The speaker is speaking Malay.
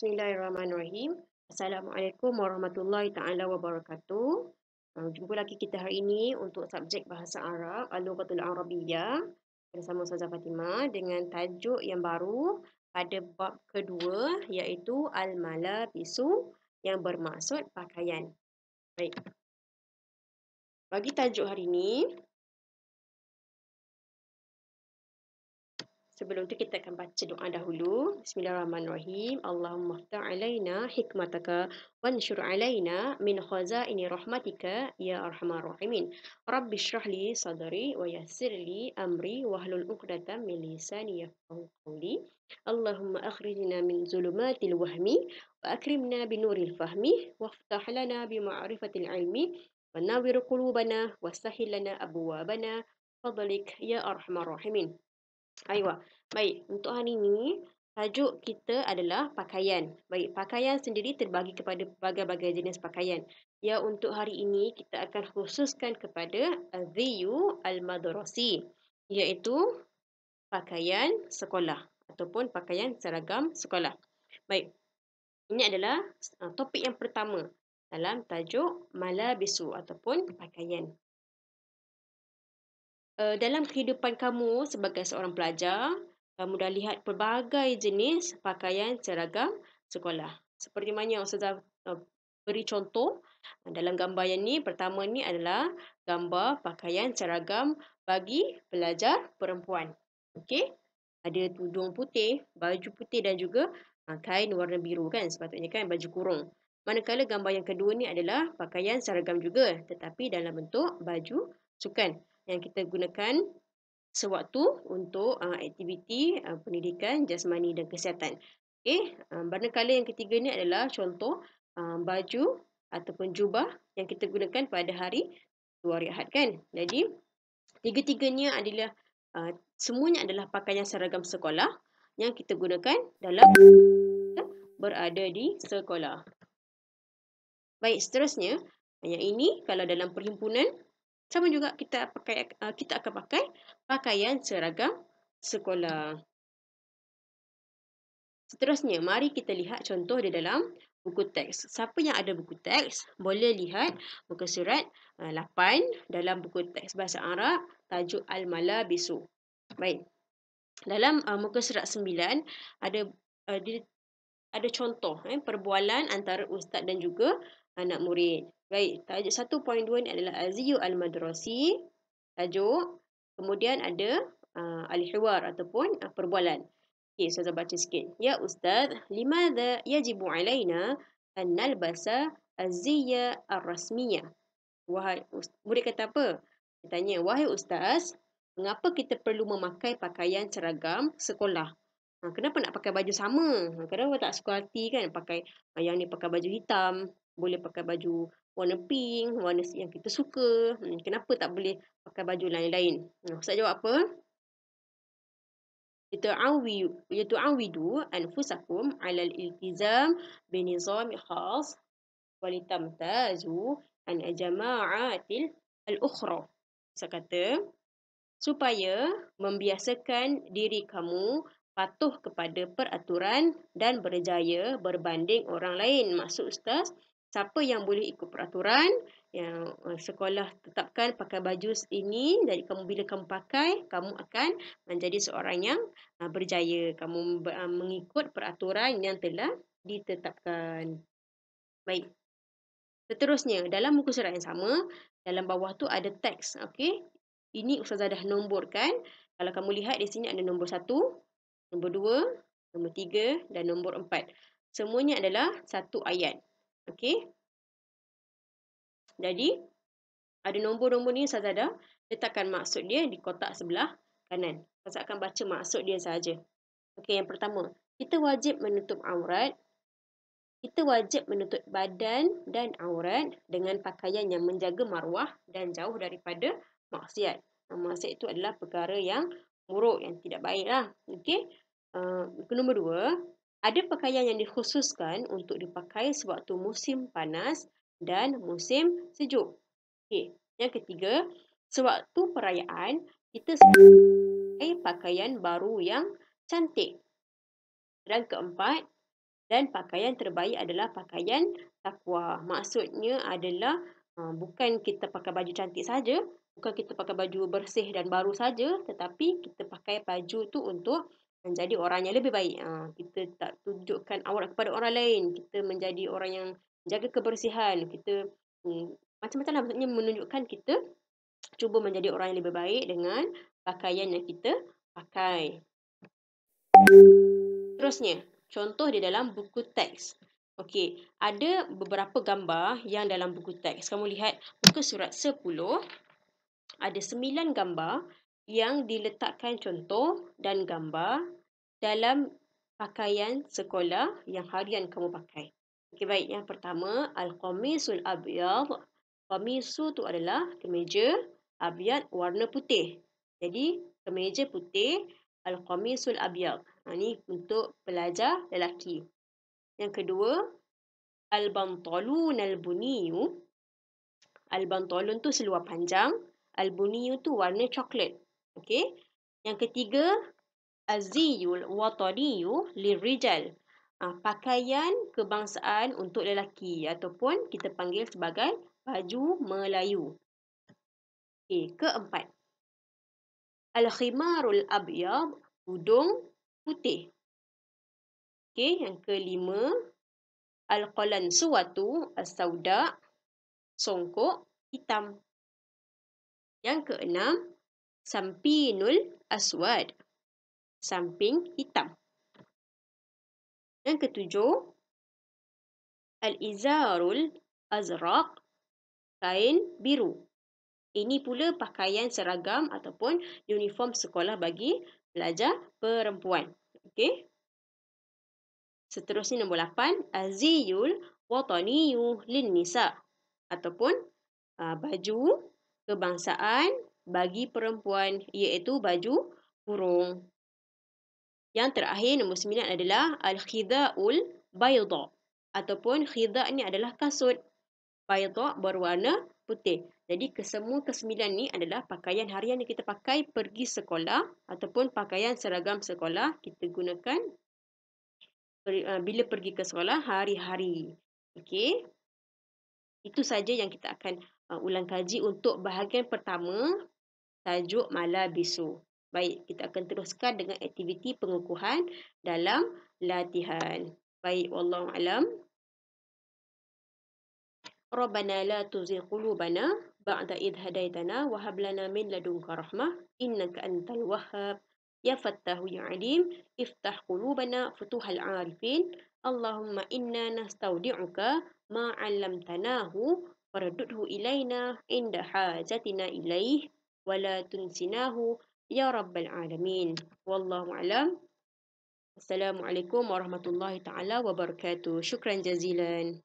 Bismillahirrahmanirrahim. Assalamualaikum warahmatullahi taala wabarakatuh. Uh, jumpa lagi kita hari ini untuk subjek bahasa Arab Al-Lughatul Arabiyyah bersama Ustazah Fatimah dengan tajuk yang baru pada bab kedua iaitu Al-Malabisu yang bermaksud pakaian. Baik. Bagi tajuk hari ini, Sebelum tu kita akan baca doa dahulu. Bismillahirrahmanirrahim. Allahumma ftah alaina hikmataka wa nshur alaina min khazaini rahmatika ya arhamar rahimin. Rabbi shrah li sadri wa yassir li amri wa hlul 'uqdatam min lisani yafqahu qawli. Allahumma akhrijna min zulumatil wahmi wa akrimna bi nuril fahmi waftah lana bi ma'rifatil ilmi wa nawwir qulubana wa sahhil lana abwabana fadlik ya arhamar rahimin. Aywa. Baik, untuk hari ini tajuk kita adalah pakaian. Baik, pakaian sendiri terbagi kepada berbagai-bagai jenis pakaian. Ya, untuk hari ini kita akan khususkan kepada Ziyu Al-Madrasi iaitu pakaian sekolah ataupun pakaian seragam sekolah. Baik. Ini adalah uh, topik yang pertama dalam tajuk malabisu ataupun pakaian. Uh, dalam kehidupan kamu sebagai seorang pelajar, kamu dah lihat pelbagai jenis pakaian seragam sekolah. Seperti mana yang Ustazah uh, beri contoh dalam gambar yang ni. Pertama ni adalah gambar pakaian seragam bagi pelajar perempuan. Okey. Ada tudung putih, baju putih dan juga uh, kain warna biru kan. Sepatutnya kan baju kurung. Manakala gambar yang kedua ni adalah pakaian seragam juga. Tetapi dalam bentuk baju sukan yang kita gunakan sewaktu untuk uh, aktiviti uh, pendidikan jasmani dan kesihatan. Okey, uh, manakala yang ketiga ni adalah contoh uh, baju ataupun jubah yang kita gunakan pada hari hari Ahad kan. Jadi tiga-tiganya adalah uh, semuanya adalah pakaian seragam sekolah yang kita gunakan dalam berada di sekolah. Baik, seterusnya yang ini kalau dalam perhimpunan sama juga kita pakai uh, kita akan pakai pakaian seragam sekolah. Seterusnya, mari kita lihat contoh di dalam buku teks. Siapa yang ada buku teks, boleh lihat muka surat uh, 8 dalam buku teks bahasa Arab tajuk Al-Malabisu. Baik. Dalam uh, muka surat 9 ada uh, ada contoh eh, perbualan antara ustaz dan juga anak murid. Baik, tajuk 1.2 ni adalah Aziyu Al-Madrasi. Tajuk. Kemudian ada uh, Al-Hiwar ataupun uh, perbualan. Okey, saya baca sikit. Ya Ustaz, limadha yajibu alaina an nalbasa aziyya ar-rasmiyah? Wahai murid kata apa? Dia tanya, wahai Ustaz, mengapa kita perlu memakai pakaian seragam sekolah? Ha, kenapa nak pakai baju sama? Ha, kadang orang tak suka hati kan pakai yang ni pakai baju hitam, boleh pakai baju warna pink, warna yang kita suka. Hmm, kenapa tak boleh pakai baju lain-lain? Hmm, Ustaz jawab apa? Yatu'awidu anfusakum ala al-iltizam binizami khas walitamtazu an jama'atil al-ukhra. Saya kata, supaya membiasakan diri kamu patuh kepada peraturan dan berjaya berbanding orang lain. Maksud Ustaz, siapa yang boleh ikut peraturan yang uh, sekolah tetapkan pakai baju ini jadi kamu bila kamu pakai kamu akan menjadi seorang yang uh, berjaya. Kamu uh, mengikut peraturan yang telah ditetapkan. Baik. Seterusnya dalam muka surat yang sama dalam bawah tu ada teks okey? Ini ustazah dah nomborkan. Kalau kamu lihat di sini ada nombor satu nombor dua nombor tiga dan nombor empat. Semuanya adalah satu ayat Okey. Jadi, ada nombor-nombor ni saya dah letakkan maksud dia di kotak sebelah kanan. Saya akan baca maksud dia saja. Okey, yang pertama. Kita wajib menutup aurat. Kita wajib menutup badan dan aurat dengan pakaian yang menjaga maruah dan jauh daripada maksiat. Maksiat itu adalah perkara yang buruk, yang tidak baiklah. Okey. Uh, nombor dua, ada pakaian yang dikhususkan untuk dipakai sewaktu musim panas dan musim sejuk. Okey, yang ketiga, sewaktu perayaan kita pakai pakaian baru yang cantik. Dan keempat, Dan pakaian terbaik adalah pakaian takwa. Maksudnya adalah uh, bukan kita pakai baju cantik saja, bukan kita pakai baju bersih dan baru saja, tetapi kita pakai baju tu untuk menjadi orang yang lebih baik. Uh, kita tak tunjukkan aurat kepada orang lain. Kita menjadi orang yang jaga kebersihan. Kita um, macam-macam lah maksudnya menunjukkan kita cuba menjadi orang yang lebih baik dengan pakaian yang kita pakai. Terusnya, contoh di dalam buku teks. Okey, ada beberapa gambar yang dalam buku teks. Kamu lihat buku surat 10 ada 9 gambar yang diletakkan contoh dan gambar dalam pakaian sekolah yang harian kamu pakai. Okey, baik. Yang pertama, al-qamisul abyad. Qamisu tu adalah kemeja abyad warna putih. Jadi, kemeja putih al-qamisul abyad. Ha, ni untuk pelajar lelaki. Yang kedua, al-bantalun al-buniyu. Al-bantalun tu seluar panjang. Al-buniyu tu warna coklat. Okey. Yang ketiga, aziyul wataniyu lirijal. Ha, pakaian kebangsaan untuk lelaki ataupun kita panggil sebagai baju Melayu. Okey, keempat. Al-khimarul abyad, hudung putih. Okey, yang kelima, al-qalan suwatu as-sauda, songkok hitam. Yang keenam, sampinul aswad, samping hitam. Yang ketujuh, al-izarul azraq, kain biru. Ini pula pakaian seragam ataupun uniform sekolah bagi pelajar perempuan. Okey. Seterusnya nombor 8, aziyul wataniyu lin nisa ataupun uh, baju kebangsaan bagi perempuan iaitu baju kurung. Yang terakhir nombor 9 adalah al-khidaul bayda ataupun khida ni adalah kasut bayda berwarna putih. Jadi kesemua kesembilan ni adalah pakaian harian yang kita pakai pergi sekolah ataupun pakaian seragam sekolah kita gunakan Uh, bila pergi ke sekolah hari-hari. Okey. Itu saja yang kita akan uh, ulang kaji untuk bahagian pertama tajuk mala bisu. Baik, kita akan teruskan dengan aktiviti pengukuhan dalam latihan. Baik, wallahu alam. Rabbana la tuzigh qulubana ba'da id hadaytana wa hab lana min ladunka rahmah innaka antal wahhab ya fattahu ya alim iftah qulubana futuhal 'arifin Allahumma inna nastaudi'uka ma'alam tanahu faradudhu ilayna inda hajatina ilayh wala tunsinahu ya rabbal alamin. Wallahu alam. Assalamualaikum warahmatullahi taala wabarakatuh. Syukran jazilan.